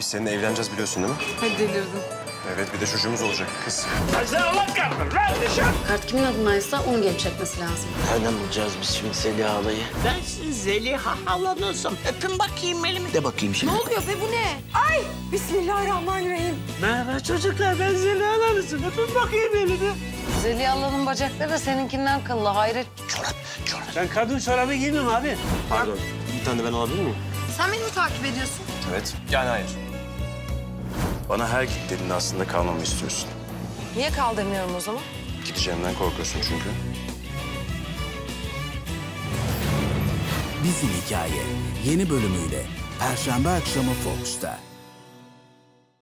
Biz seninle evleneceğiz biliyorsun değil mi? Hadi delirdin. Evet bir de çocuğumuz olacak kız. Kart kimin adınaysa onu gelip çekmesi lazım. Nereden bulacağız biz şimdi Zeliha halayı? Ben sizin Zeliha halanızım. Öpün bakayım elimi. De bakayım şimdi. Ne oluyor be bu ne? Ay Bismillahirrahmanirrahim. Merhaba çocuklar ben Zeliha halanızım. Öpün bakayım elimi. Zeliha'nın bacakları da seninkinden kıllı hayret. Çorap, çorap. Ben kadın çorabı giymem abi. Pardon. Bir tane de ben alabilir miyim? Sen beni mi takip ediyorsun? Evet. Yani hayır. Bana her gittiğinde aslında kalmamı istiyorsun. Niye kaldırmıyorum o zaman? Gideceğimden korkuyorsun çünkü. Bizim Hikaye yeni bölümüyle Perşembe akşamı Fox'ta.